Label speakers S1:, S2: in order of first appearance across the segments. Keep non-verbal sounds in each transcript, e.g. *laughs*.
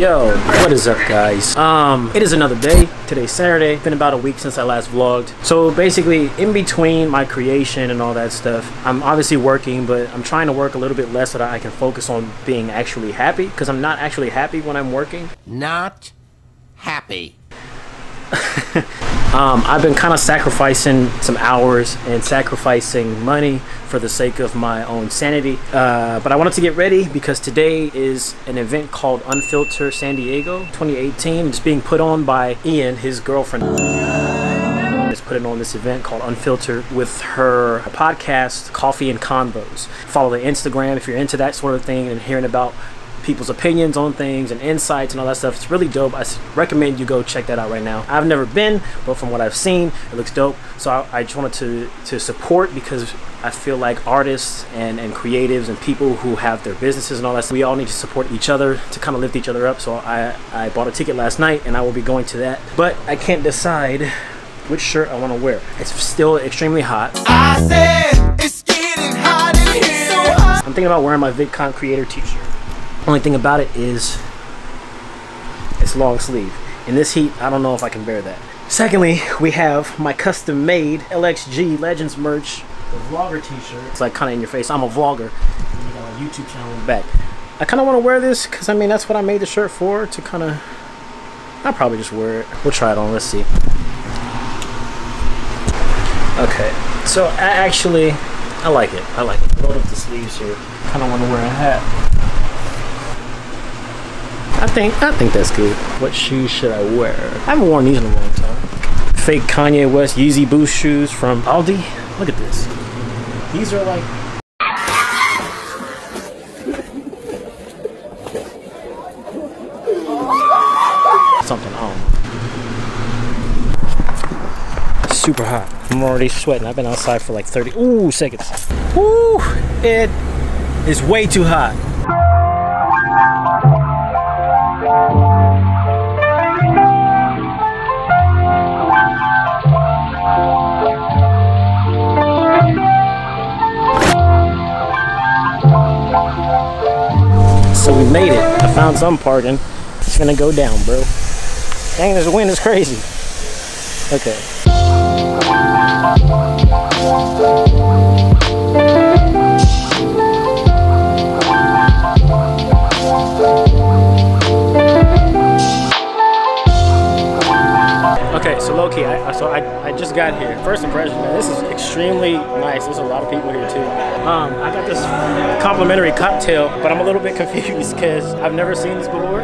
S1: Yo, what is up guys? Um, it is another day. Today's Saturday. It's Been about a week since I last vlogged. So basically, in between my creation and all that stuff, I'm obviously working, but I'm trying to work a little bit less so that I can focus on being actually happy, because I'm not actually happy when I'm working.
S2: Not happy. *laughs*
S1: Um, I've been kind of sacrificing some hours and sacrificing money for the sake of my own sanity. Uh, but I wanted to get ready because today is an event called Unfilter San Diego 2018. It's being put on by Ian, his girlfriend. Is putting on this event called Unfiltered with her podcast Coffee and Convos. Follow the Instagram if you're into that sort of thing and hearing about people's opinions on things and insights and all that stuff. It's really dope. I recommend you go check that out right now. I've never been, but from what I've seen, it looks dope. So I, I just wanted to to support because I feel like artists and, and creatives and people who have their businesses and all that, we all need to support each other to kind of lift each other up. So I, I bought a ticket last night and I will be going to that. But I can't decide which shirt I want to wear. It's still extremely hot.
S3: I said it's getting hot in here. So hot.
S1: I'm thinking about wearing my VidCon creator t-shirt. Only thing about it is it's long sleeve. In this heat, I don't know if I can bear that. Secondly, we have my custom made LXG Legends merch, the vlogger t-shirt. It's like kind of in your face. I'm a vlogger. And you got a YouTube channel in the back. I kind of want to wear this because I mean that's what I made the shirt for to kind of. I'll probably just wear it. We'll try it on. Let's see. Okay, so I actually I like it. I like it. Roll up the sleeves here. Kind of want to wear a hat. I think I think that's good. What shoes should I wear? I haven't worn these in a long time. Fake Kanye West Yeezy Boost shoes from Aldi. Look at this. These are like something on. Super hot. I'm already sweating. I've been outside for like 30 ooh seconds. Ooh, it is way too hot. Some parking. It's gonna go down, bro. Dang, this wind is crazy. Okay. Complimentary cocktail, but I'm a little bit *laughs* confused because I've never seen this before.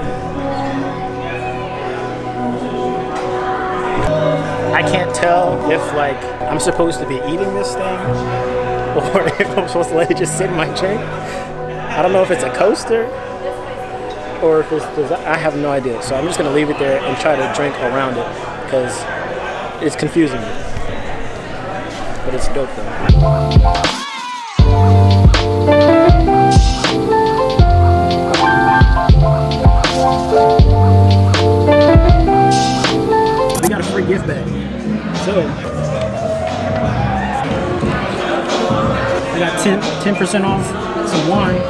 S1: I can't tell if like I'm supposed to be eating this thing *laughs* or *laughs* if I'm supposed to let it just sit in my drink. I don't know if it's a coaster or if it's I have no idea. So I'm just gonna leave it there and try to drink around it because it's confusing me. But it's dope though. Gift bag. So I got 10 percent off some wine.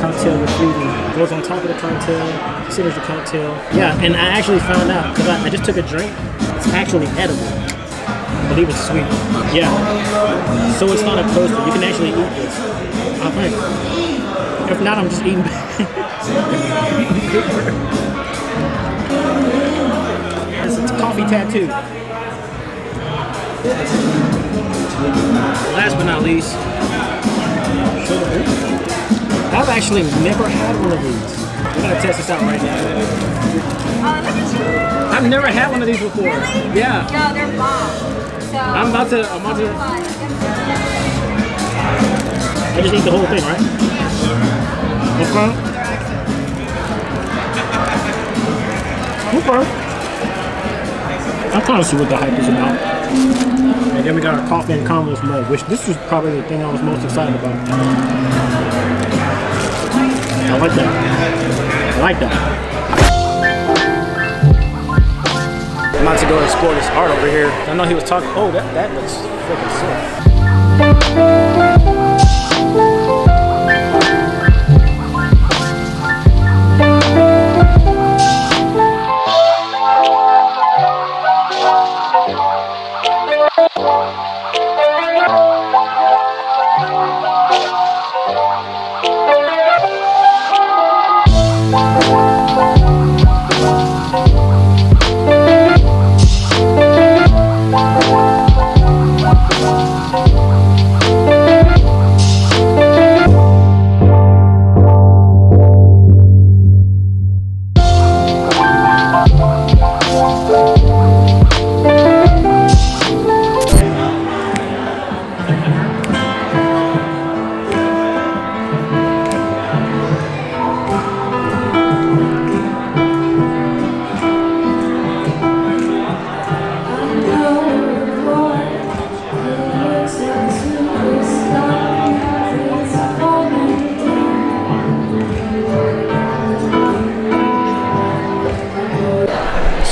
S1: Cocktail with freebie. Goes on top of the cocktail, considers the cocktail. Yeah, and I actually found out because I, I just took a drink. It's actually edible. I believe it's sweet. Yeah. So it's not a coaster. You can actually eat this. I think. If not, I'm just eating. *laughs* coffee tattoo. Last but not least, I've actually never had one of these. We're gonna test this out right now. I've never had one of these before. Yeah,
S4: Yo, they're bomb. So
S1: I'm about to. I'm about to. I just eat the whole thing, right? Okay. Okay. I kind of see what the hype is about. And then we got our coffee and Convos mug, which this was probably the thing I was most excited about. I like that. I like that. I'm about to go explore this art over here. I know he was talking. Oh, that, that looks freaking sick.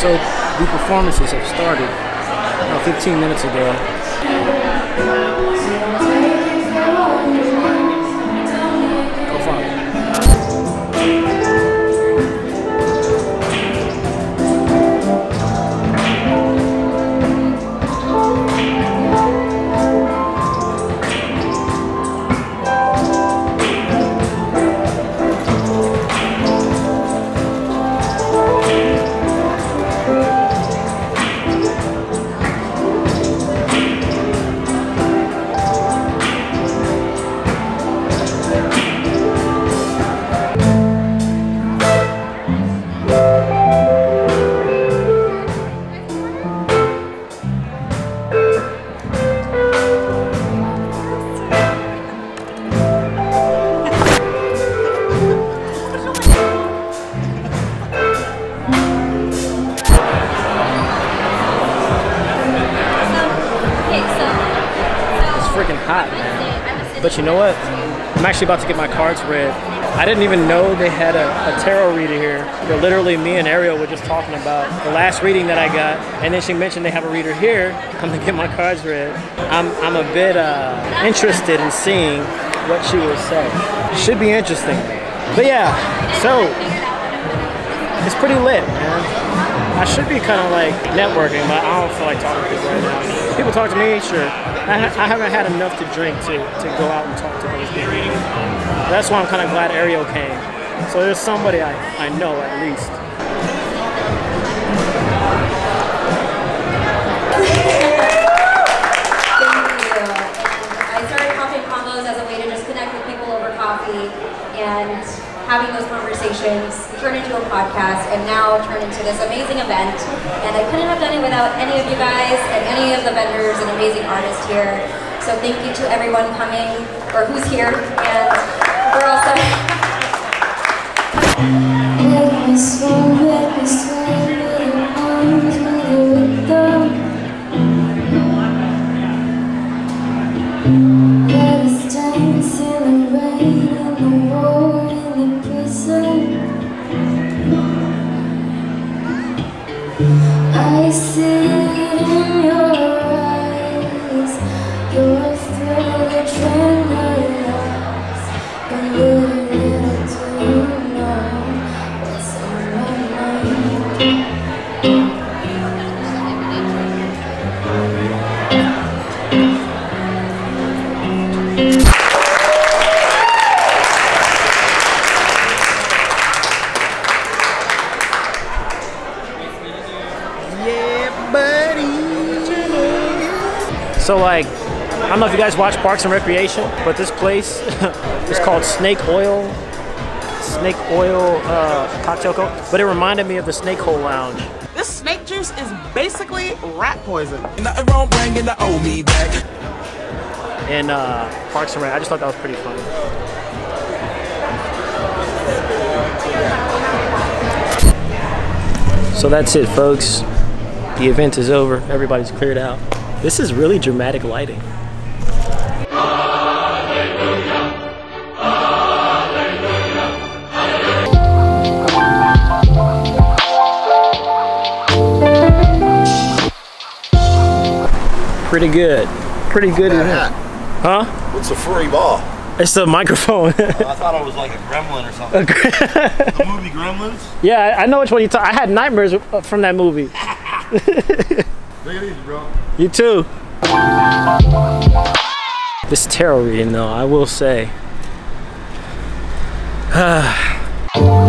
S1: So the performances have started about 15 minutes ago. Hot, man. But you know what? I'm actually about to get my cards read. I didn't even know they had a, a tarot reader here. But literally, me and Ariel were just talking about the last reading that I got, and then she mentioned they have a reader here. *laughs* I'm gonna get my cards read. I'm, I'm a bit uh, interested in seeing what she will say. Should be interesting. But yeah, so it's pretty lit, man. I should be kind of like networking, but I don't feel like talking to people right now. People talk to me, sure. I, I haven't had enough to drink to, to go out and talk to those people. That's why I'm kind of glad Ariel came. So there's somebody I, I know at least.
S5: Thank you. I started Coffee and Convos as a way to just connect with people over coffee and having those conversations turn into a podcast and now turn into this amazing event. And I couldn't have done it without any of you guys and any of the vendors and amazing artists here. So thank you to everyone coming or who's here. And we're also.
S1: So like, I don't know if you guys watch Parks and Recreation, but this place *laughs* is called Snake Oil. Snake Oil uh, Cocktail Co. But it reminded me of the Snakehole Lounge.
S6: This snake juice is basically rat poison.
S3: Nothing wrong bringing the old me back.
S1: in uh, Parks and Rec. I just thought that was pretty funny. So that's it, folks. The event is over. Everybody's cleared out. This is really dramatic lighting. Pretty good. Pretty good event. Huh?
S7: What's a furry ball?
S1: It's the microphone.
S7: I *laughs* thought it was like a gremlin or something. the *laughs* movie Gremlins?
S1: yeah, I I know which one you talk. I had nightmares uh, from that movie. *laughs*
S7: Take it easy, bro.
S1: You too. This tarot reading, though, I will say, *sighs* *sighs*